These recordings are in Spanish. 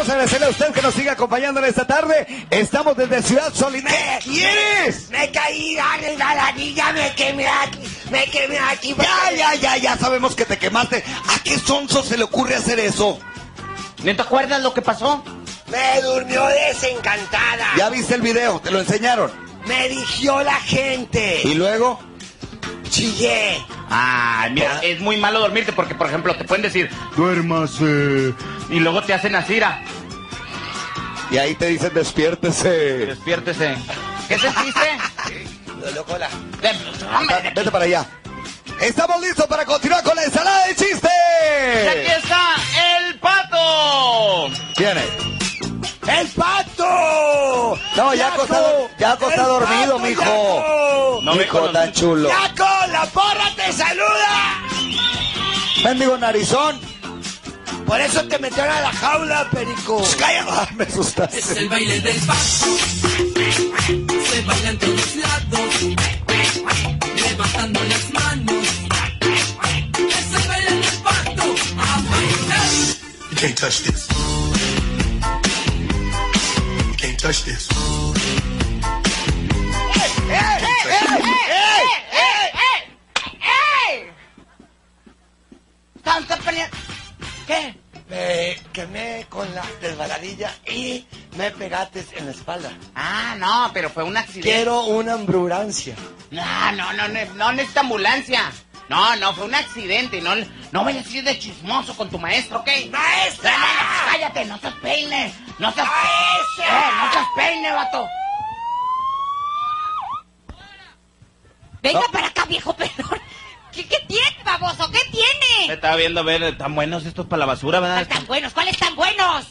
Queremos agradecerle a usted que nos siga acompañando en esta tarde. Estamos desde Ciudad Solinera. ¿Quieres? Me caí, dale, la me quemé aquí, me quemé aquí. Ya, ya, ya, ya sabemos que te quemaste. ¿A qué sonso se le ocurre hacer eso? ¿No te acuerdas lo que pasó? Me durmió desencantada. ¿Ya viste el video? ¿Te lo enseñaron? Me digió la gente. ¿Y luego? Chillé. Ah, mira, es muy malo dormirte porque, por ejemplo, te pueden decir, duérmase. Y luego te hacen así. Y ahí te dicen, despiértese. Despiértese. ¿Qué sentiste? Loco, la... Hombre, Vete para allá. Estamos listos para continuar con la ensalada de y aquí chistes. está el pato. Viene. ¡El pato! No, ya acostado, ya ¡El dormido, pato, mijo. No Mijo tan chulo. ¡Yaco, la porra te saluda! Mendigo narizón. Por eso te metieron a la jaula, perico. Calla. Ah, me Es asustaste. el baile del pato. Se baila en todos lados. Levantando las manos. Es el baile del pato. A bailar. You can't touch this. You can't touch this. ¿Qué? Me quemé con la desbaladilla y me pegaste en la espalda. Ah, no, pero fue un accidente. Quiero una ambulancia. No, no, no, no, no necesita ambulancia. No, no, fue un accidente. No, no vayas a ir de chismoso con tu maestro, ¿ok? ¡Maestra! No, cállate, no seas peine. No seas, ¡Maestra! Eh, no seas peine, vato. Venga para acá, viejo pelón. ¿Qué, qué tiene, baboso? ¿Qué Me tiene? estaba viendo a ver, tan buenos estos para la basura, ¿verdad? ¿Cuáles tan buenos? ¿Cuáles tan buenos?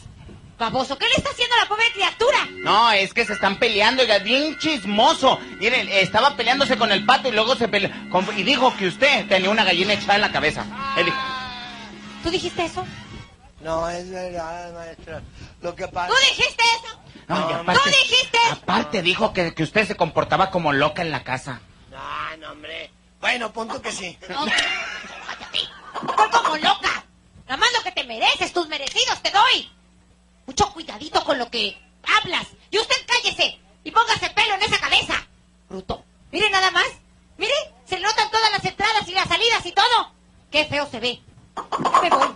Baboso, ¿qué le está haciendo a la pobre criatura? No, es que se están peleando, oiga, bien chismoso. Miren, estaba peleándose con el pato y luego se peleó. con- y dijo que usted tenía una gallina echada en la cabeza. Él dijo, ¿Tú dijiste eso? No, es verdad, maestra. Lo que pasa... ¿Tú dijiste eso? no, y aparte, ¿Tú dijiste? aparte dijo que, que usted se comportaba como loca en la casa. No, no, hombre. Bueno, punto que sí. No, cállate. Estoy como loca. Nada más lo que te mereces, tus merecidos te doy. Mucho cuidadito con lo que hablas. Y usted cállese y póngase pelo en esa cabeza. Bruto. Mire nada más. Mire, se le notan todas las entradas y las salidas y todo. Qué feo se ve. Ya me voy.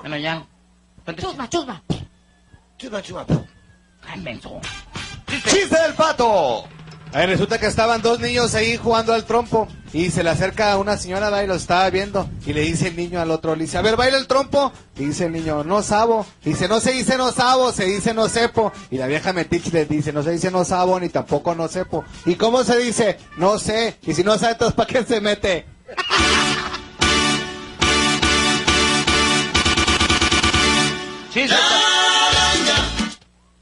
Bueno, ya. Ponte- Chusma, chusma. Chuma, chuma. Ay, menso. ¡Chiste del pato! Ahí resulta que estaban dos niños ahí jugando al trompo y se le acerca una señora ¿verdad? y lo estaba viendo y le dice el niño al otro, le dice, a ver, baila el trompo. Y dice el niño, no sabo. Dice, no se dice no sabo, se dice no sepo. Y la vieja metiche le dice, no se dice no sabo ni tampoco no sepo. ¿Y cómo se dice? No sé. Y si no sabe, entonces ¿para qué se mete? Chiste.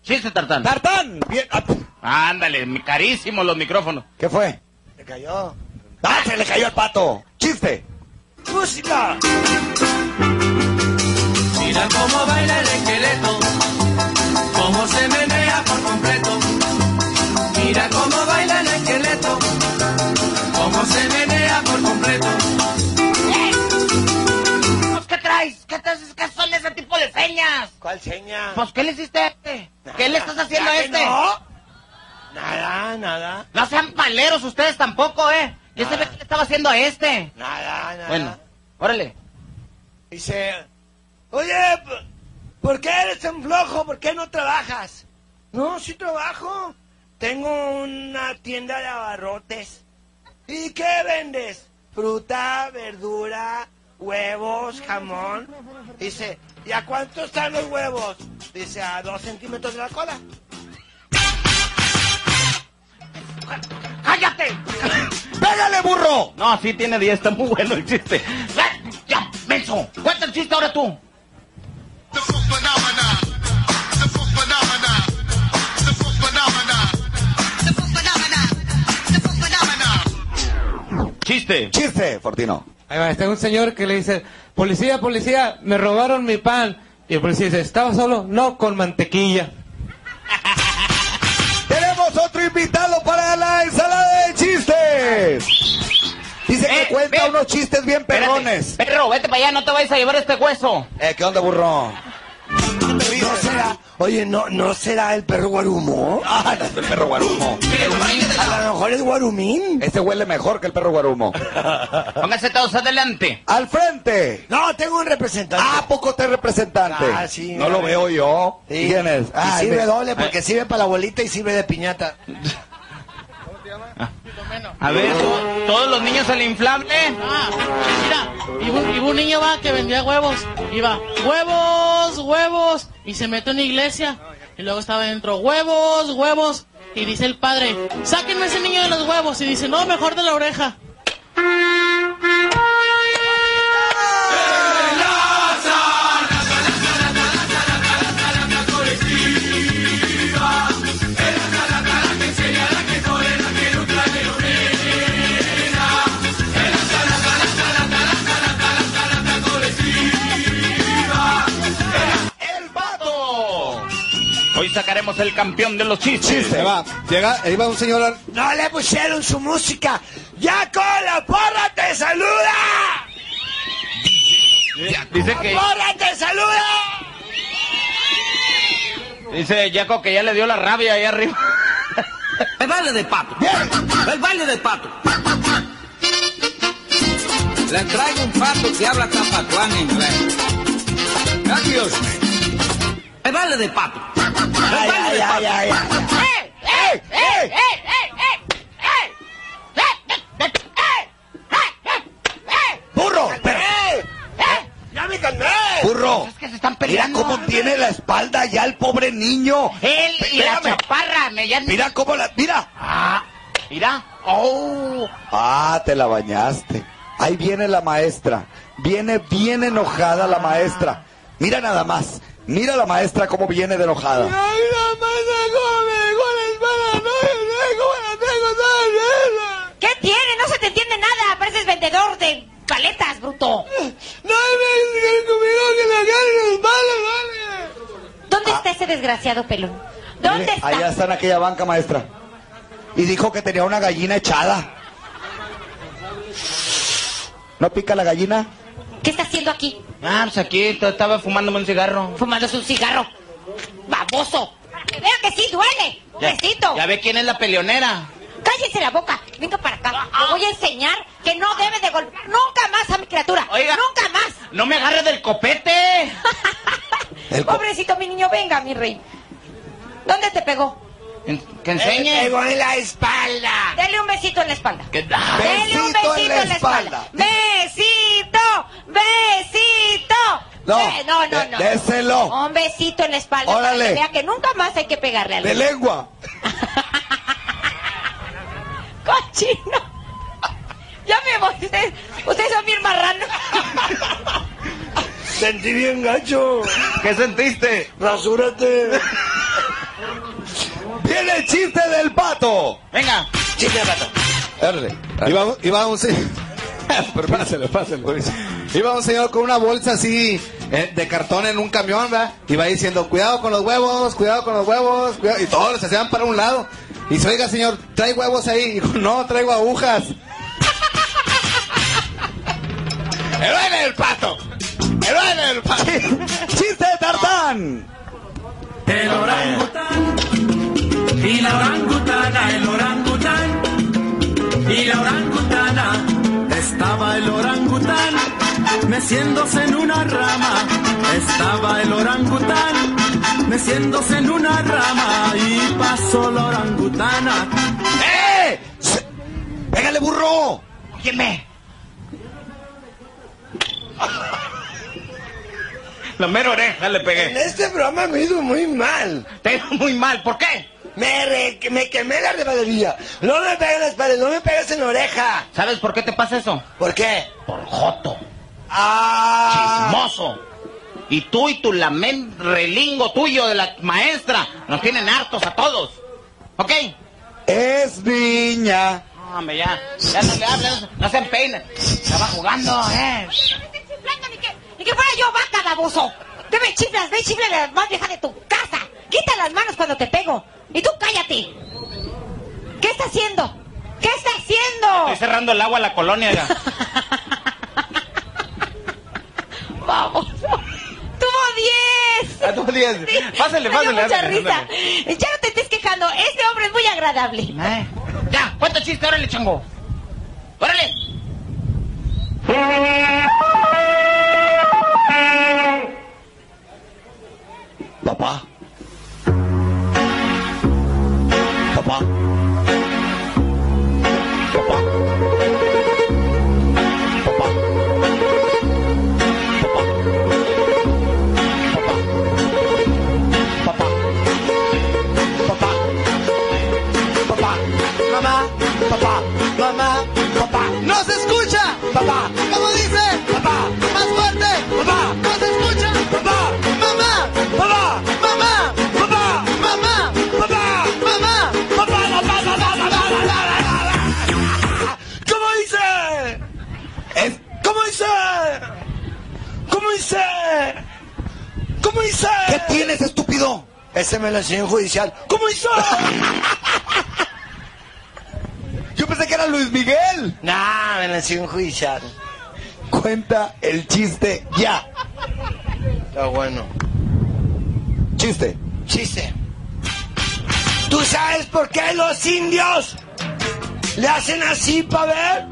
Chiste, Tartán. ¡Tartán! Bien. Ah, Ándale, mi- carísimos los micrófonos. ¿Qué fue? Me cayó. ¡Ah, se le cayó el pato! ¡Chiste! ¡Música! Mira cómo baila el esqueleto, cómo se menea por completo. Mira cómo baila el esqueleto, cómo se menea por completo. Pues, ¿Qué traes? ¿Qué, traes? ¿Qué son ese tipo de señas? ¿Cuál seña? Pues, ¿qué le hiciste a este? ¿Qué le estás haciendo a ¿Ya que este? No? Nada, nada. No sean paleros ustedes tampoco, ¿eh? ¿Qué se ve que le estaba haciendo a este? Nada, nada. Bueno, órale. Dice, oye, ¿por qué eres tan flojo? ¿Por qué no trabajas? No, sí trabajo. Tengo una tienda de abarrotes. ¿Y qué vendes? Fruta, verdura, huevos, jamón. Dice, ¿y a cuánto están los huevos? Dice, a dos centímetros de la cola. ¡Cállate! ¡Pégale, burro! No, sí tiene 10, está muy bueno el chiste. ¡Ya, ya, menso! ¡Cuenta el chiste ahora tú! ¡Chiste! ¡Chiste, Fortino! Ahí va, está un señor que le dice, policía, policía, me robaron mi pan. Y el policía dice, ¿estaba solo? No, con mantequilla. Tenemos otro invitado para la ensalada de chistes. Dice que Eh, cuenta unos chistes bien Espérate, perrones. Perro, vete para allá, no te vayas a llevar este hueso. Eh, ¿qué onda, burro? ¿No será? Oye, ¿no, ¿no será el perro guarumo? Ah, no es el perro guarumo. A lo mejor es guarumín. Este huele mejor que el perro guarumo. Pónganse todos adelante. ¡Al frente! No, tengo un representante. Ah, poco te representante. Ah, sí, no lo veo yo. Sí. ¿Quién es? Y Ah, sirve me- doble porque sirve para la bolita y sirve de piñata. A ver, to- todos los niños al inflable. Ah, mira, iba, un- iba un niño va que vendía huevos. Iba, huevos, huevos. Y se mete a una iglesia. Y luego estaba dentro, huevos, huevos. Y dice el padre, sáquenme ese niño de los huevos. Y dice, no, mejor de la oreja. Hoy sacaremos el campeón de los chistes. Va. Llega, ahí va un señor. No le pusieron su música. ¡Ya con la porra te saluda! Dice que ¡Porra te saluda! dice Jaco que ya le dio la rabia ahí arriba. El baile del pato. El baile del pato. Le traigo un pato que habla capatuán en inglés. Adiós. El baile del pato. ¡Burro! pero- ¡Ya me calmé! ¡Burro! Es que se están Mira peleando. cómo tiene la espalda ya el pobre niño. Él y la Espérame. chaparra. Me ya... Mira cómo la... ¡Mira! Ah, mira. Oh. Ah, te la bañaste. Ahí viene la maestra. Viene bien enojada la maestra. Mira nada más. Mira la maestra cómo viene de enojada. ¿Qué tiene? No se te entiende nada. Pareces vendedor de paletas, bruto. ¿Dónde está ese desgraciado pelón? ¿Dónde Mire, está? allá está en aquella banca, maestra. Y dijo que tenía una gallina echada. ¿No pica la gallina? ¿Qué está haciendo aquí? Ah, pues aquí estaba fumándome un cigarro. Fumándose un cigarro. ¡Baboso! Que vea que sí duele. Besito. Ya ve quién es la peleonera. Cállese la boca. Venga para acá. Le voy a enseñar que no debe de golpear nunca más a mi criatura. Oiga. Nunca más. No me agarre del copete. El co- Pobrecito mi niño, venga, mi rey. ¿Dónde te pegó? Que enseñe. pegó en la espalda. Dele un besito en la espalda. Dele un Besito en la espalda. Besito, besito. No, Eh, no, no, déselo. Un besito en la espalda Órale. para que vea que nunca más hay que pegarle al De lengua. cochino. Ya me voy. Ustedes, ustedes son bien marranos. Sentí bien gacho. ¿Qué sentiste? Rasúrate. ¡Viene el chiste del pato! Venga. Chiste de pato. Iba, un- iba un señor. pásale. Iba un señor con una bolsa así eh, de cartón en un camión, ¿verdad? Iba diciendo, cuidado con los huevos, cuidado con los huevos, cuidado", y todos se hacían para un lado. Y dice, oiga señor, ¿trae huevos ahí? Y dijo, no, traigo agujas. ¡El baile del pato! ¡El baile del pato! ¡Chiste de tartán! El orangután y la orangutana, el orangután y la orangutana. Estaba el orangután meciéndose en una rama. Estaba el orangután meciéndose en una rama y pasó la orangutana. ¡Eh! ¡Pégale, burro! Óyeme. La mera oreja le En pegué. este programa me ha ido muy mal. Te iba muy mal. ¿Por qué? Me, re- me quemé la rebadería. No me pegues en la espalda, no me pegues en la oreja. ¿Sabes por qué te pasa eso? ¿Por qué? Por joto. Ah. Chismoso. Y tú y tu lamen relingo tuyo de la maestra nos tienen hartos a todos. ¿Ok? Es niña. No, hombre, ya. Ya no le hablen. No se empeinen. Estaba jugando, ¿eh? Ni que, ni que fuera yo vaca, baboso. Ve, me chiflas, ve, chifla la más vieja de tu casa. Quita las manos cuando te pego. Y tú cállate. ¿Qué está haciendo? ¿Qué está haciendo? Estoy cerrando el agua a la colonia. ya. Vamos. Tuvo 10. A todos días. Pásale, Me dio pásale. mucha ándale, risa. ándale. Ya no te estés quejando. Este hombre es muy agradable. Eh, Ya, cuenta chiste, órale, chango. Órale. Papá. 好八，Es, ¿Cómo dice? ¿Cómo dice? ¿Cómo dice? ¿Qué tienes, estúpido? Ese me lo enseñó en judicial. ¿Cómo hizo? Yo pensé que era Luis Miguel. Nah, me lo enseñó en judicial. Cuenta el chiste ya. Está bueno. Chiste. Chiste. ¿Tú sabes por qué los indios le hacen así para ver?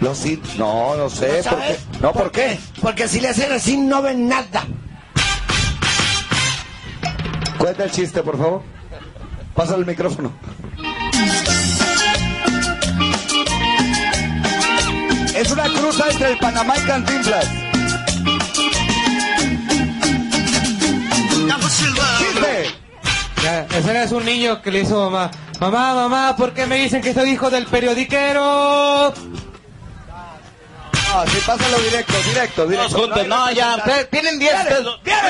Los sí. No, no sé. ¿No ¿Por qué? No, ¿por qué? Porque si le hacen así no ven nada. Cuenta el chiste, por favor. Pasa el micrófono. Es una cruza entre el Panamá y Cantinflas. ¡Chiste! Ya, ese es un niño que le hizo mamá. Mamá, mamá, ¿por qué me dicen que soy hijo del periodiquero? No, sí, pásalo directo, directo, directo. Juntos, no, ya. Tienen 10 pesos. ¡Viene!